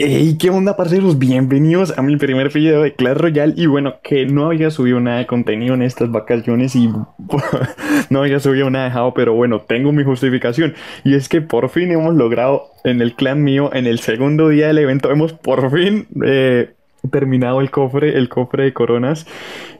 Hey, ¿qué onda, parceros? Bienvenidos a mi primer video de Clash Royale. Y bueno, que no había subido nada de contenido en estas vacaciones y no había subido nada dejado, pero bueno, tengo mi justificación. Y es que por fin hemos logrado en el clan mío, en el segundo día del evento, hemos por fin eh, terminado el cofre, el cofre de coronas.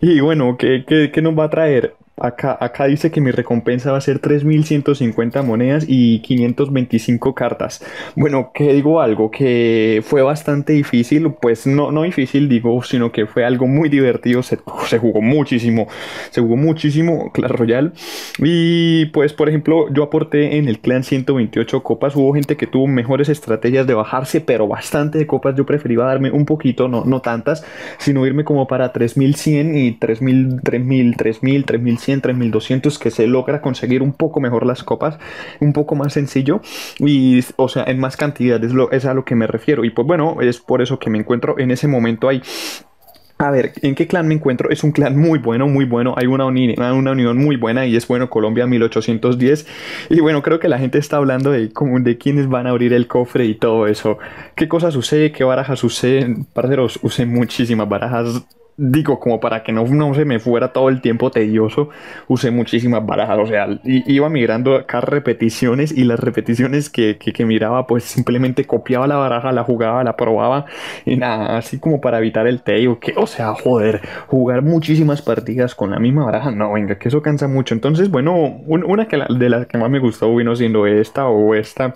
Y bueno, ¿qué, qué, qué nos va a traer? Acá, acá dice que mi recompensa va a ser 3.150 monedas y 525 cartas. Bueno, que digo algo que fue bastante difícil, pues no, no difícil digo, sino que fue algo muy divertido, se, se jugó muchísimo, se jugó muchísimo Clash Royale. Y pues por ejemplo, yo aporté en el clan 128 copas, hubo gente que tuvo mejores estrategias de bajarse, pero bastante de copas, yo prefería darme un poquito, no, no tantas, sino irme como para 3.100 y 3.000, 3.000, 3.000, 3.100 3200 que se logra conseguir un poco mejor las copas, un poco más sencillo y, o sea, en más cantidad, es, a lo que me refiero. Y pues bueno, es por eso que me encuentro en ese momento ahí. A ver, ¿en qué clan me encuentro? Es un clan muy bueno, muy bueno. Hay una, unión muy buena y es bueno Colombia 1810. Y bueno, creo que la gente está hablando de, como de quiénes van a abrir el cofre y todo eso. ¿Qué cosas sucede? ¿Qué barajas suceden? Parceros, usé muchísimas barajas digo, como para que no, no se me fuera todo el tiempo tedioso, usé muchísimas barajas, o sea, iba migrando acá repeticiones y las repeticiones que, que, miraba, pues simplemente copiaba la baraja, la jugaba, la probaba y nada, así como para evitar el teo, que, o sea, joder, jugar muchísimas partidas con la misma baraja, no, venga, que eso cansa mucho. Entonces, bueno, una que de las que más me gustó vino siendo esta o esta,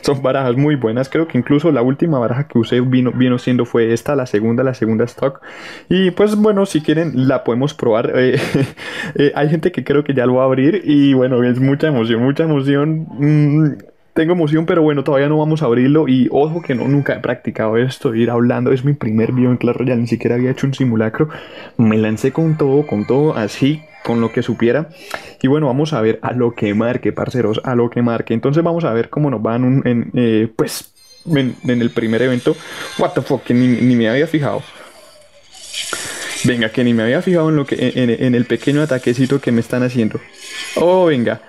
son barajas muy buenas, creo que incluso la última baraja que usé vino, vino siendo fue esta, la segunda, la segunda stock, y pues pues bueno, si quieren la podemos probar. Eh, eh, hay gente que creo que ya lo va a abrir y bueno, es mucha emoción, mucha emoción. Mm, tengo emoción, pero bueno, todavía no vamos a abrirlo. Y ojo que no, nunca he practicado esto, ir hablando. Es mi primer video en Clash Royale, ni siquiera había hecho un simulacro. Me lancé con todo, con todo, así, con lo que supiera. Y bueno, vamos a ver a lo que marque, parceros, a lo que marque. Entonces vamos a ver cómo nos van en, eh, pues, en, el primer evento. What the fuck, que ni me había fijado. Venga, que ni me había fijado en, lo que, en, el pequeño ataquecito que me están haciendo. Oh, venga.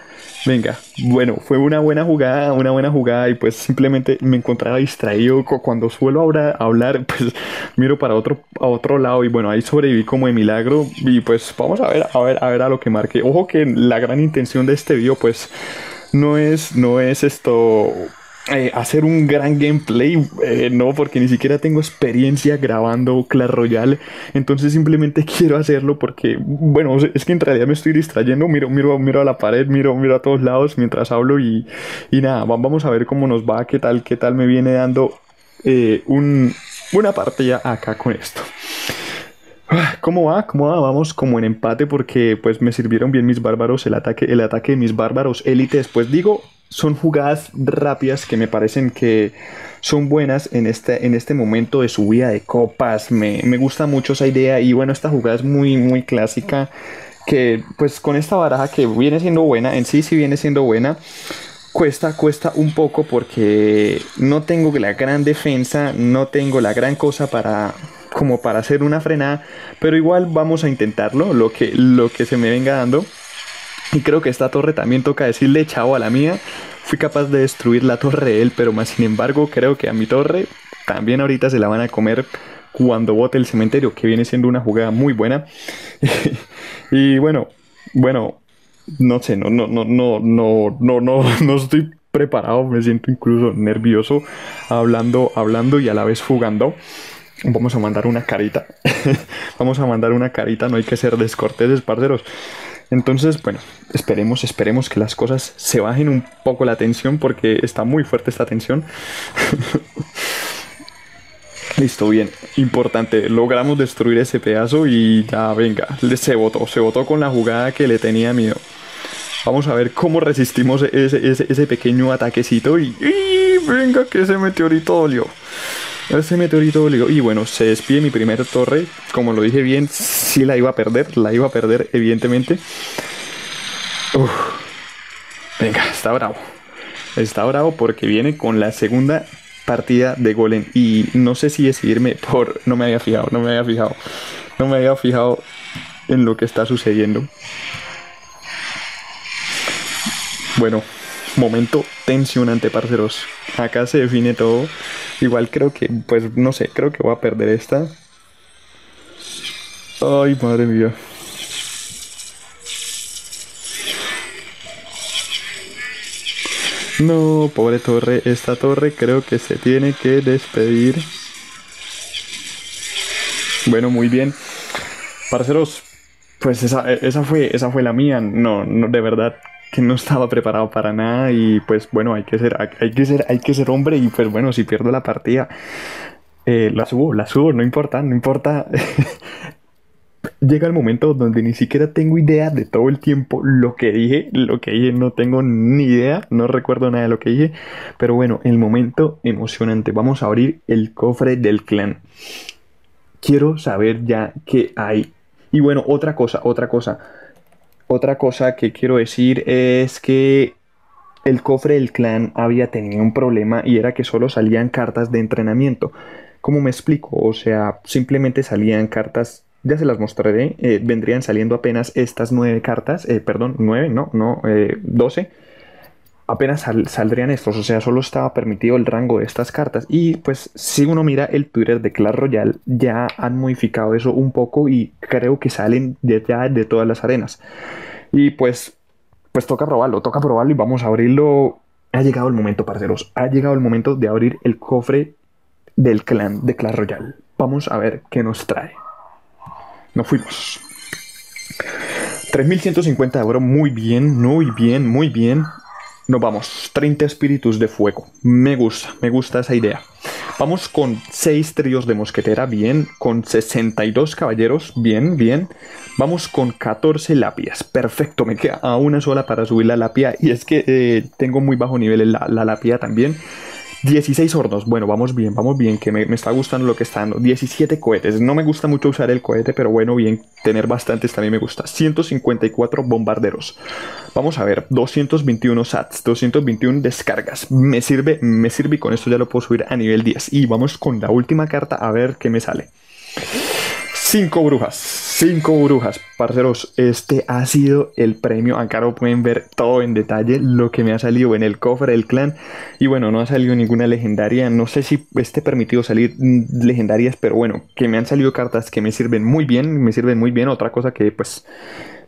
Venga, bueno, fue una buena jugada, una buena jugada y pues simplemente me encontraba distraído cuando suelo ahora hablar, pues miro para otro, a otro lado y bueno, ahí sobreviví como de milagro y pues vamos a ver, a ver, a ver a lo que marque. Ojo que la gran intención de este video pues no es, no es esto eh, hacer un gran gameplay, eh, no, porque ni siquiera tengo experiencia grabando Clash Royale, entonces simplemente quiero hacerlo porque, bueno, es que en realidad me estoy distrayendo, miro, miro, miro a la pared, miro, miro a todos lados mientras hablo y, y nada, vamos a ver cómo nos va, qué tal, qué tal me viene dando eh, un, una partida acá con esto. Ah, ¿Cómo va? ¿Cómo va? Vamos como en empate porque pues me sirvieron bien mis bárbaros, el ataque, el ataque de mis bárbaros élites. Pues digo, son jugadas rápidas que me parecen que son buenas en este, en este momento de subida de copas. Me, gusta mucho esa idea y bueno, esta jugada es muy, muy clásica que pues con esta baraja que viene siendo buena, en sí sí viene siendo buena, cuesta, cuesta un poco porque no tengo la gran defensa, no tengo la gran cosa para como para hacer una frenada, pero igual vamos a intentarlo, lo que, lo que se me venga dando. Y creo que esta torre también toca decirle chao a la mía. Fui capaz de destruir la torre de él, pero más sin embargo creo que a mi torre también ahorita se la van a comer cuando bote el cementerio, que viene siendo una jugada muy buena. y bueno, bueno, no sé, no, no, no, no, no, no, no, estoy preparado, me siento incluso nervioso hablando, hablando y a la vez jugando. Vamos a mandar una carita. Vamos a mandar una carita, no hay que ser descorteses, parceros. Entonces, bueno, esperemos, esperemos que las cosas se bajen un poco la tensión porque está muy fuerte esta tensión. Listo, bien, importante, logramos destruir ese pedazo y ya, venga, se votó, se votó con la jugada que le tenía miedo. Vamos a ver cómo resistimos ese, pequeño ataquecito y, y, venga que ese meteorito dolió. Ese meteorito dolió y bueno, se despide mi primera torre, como lo dije bien, sí la iba a perder, la iba a perder evidentemente. Venga, está bravo. Está bravo porque viene con la segunda partida de Golem. Y no sé si decidirme por... No me había fijado, no me había fijado. No me había fijado en lo que está sucediendo. Bueno, momento tensionante, parceros. Acá se define todo. Igual creo que, pues no sé, creo que voy a perder esta. Ay, madre mía. No, pobre torre. Esta torre creo que se tiene que despedir. Bueno, muy bien. Parceros, pues esa, esa, fue, esa fue la mía. No, no, de verdad que no estaba preparado para nada y pues bueno, hay que ser, hay que ser, hay que ser hombre y pues bueno, si pierdo la partida, eh, la subo, la subo, no importa, no importa. Llega el momento donde ni siquiera tengo idea de todo el tiempo lo que dije, lo que dije no tengo ni idea, no recuerdo nada de lo que dije, pero bueno, el momento emocionante. Vamos a abrir el cofre del clan. Quiero saber ya qué hay. Y bueno, otra cosa, otra cosa otra cosa que quiero decir es que el cofre del clan había tenido un problema y era que solo salían cartas de entrenamiento. ¿Cómo me explico? O sea, simplemente salían cartas, ya se las mostraré, eh, vendrían saliendo apenas estas nueve cartas, eh, perdón, nueve, no, no, eh, doce apenas saldrían estos, o sea, solo estaba permitido el rango de estas cartas. Y pues si uno mira el Twitter de Clash Royale, ya han modificado eso un poco y creo que salen de ya de todas las arenas. Y pues, pues toca probarlo, toca probarlo y vamos a abrirlo. Ha llegado el momento, parceros, ha llegado el momento de abrir el cofre del clan de Clash Royale. Vamos a ver qué nos trae. Nos fuimos. 3150 de oro, muy bien, muy bien, muy bien. Nos vamos, 30 espíritus de fuego. Me gusta, me gusta esa idea. Vamos con 6 tríos de mosquetera, bien. Con 62 caballeros, bien, bien. Vamos con 14 lapias, perfecto. Me queda a una sola para subir la lapia. Y es que eh, tengo muy bajo nivel la, la lapia también. 16 hornos, bueno, vamos bien, vamos bien, que me, está gustando lo que está dando. 17 cohetes, no me gusta mucho usar el cohete, pero bueno, bien, tener bastantes también me gusta. 154 bombarderos. Vamos a ver, 221 sats, 221 descargas. Me sirve, me sirve y con esto ya lo puedo subir a nivel 10. Y vamos con la última carta a ver qué me sale. 5 brujas, 5 brujas, parceros, este ha sido el premio, acá lo pueden ver todo en detalle, lo que me ha salido en el cofre del clan, y bueno, no ha salido ninguna legendaria, no sé si esté permitido salir legendarias, pero bueno, que me han salido cartas que me sirven muy bien, me sirven muy bien, otra cosa que pues...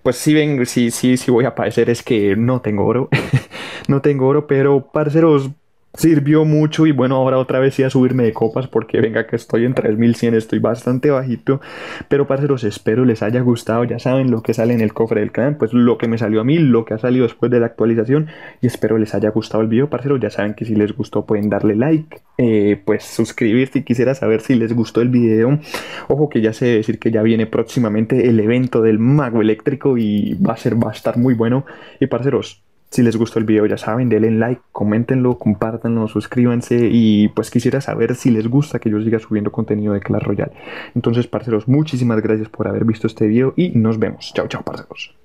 Pues sí, ven, sí, sí, sí voy a padecer es que no tengo oro, no tengo oro, pero parceros, sirvió mucho y bueno, ahora otra vez iba a subirme de copas porque venga que estoy en 3100, estoy bastante bajito, pero parceros, espero les haya gustado, ya saben lo que sale en el cofre del canal, pues lo que me salió a mí, lo que ha salido después de la actualización y espero les haya gustado el video, parceros, ya saben que si les gustó pueden darle like, eh, pues suscribirse y quisiera saber si les gustó el video, ojo que ya sé decir que ya viene próximamente el evento del mago eléctrico y va a ser, va a estar muy bueno y parceros, si les gustó el video, ya saben, denle like, coméntenlo, compártanlo, suscríbanse y pues quisiera saber si les gusta que yo siga subiendo contenido de Clash Royale. Entonces, parceros, muchísimas gracias por haber visto este video y nos vemos. Chao, chao, parceros.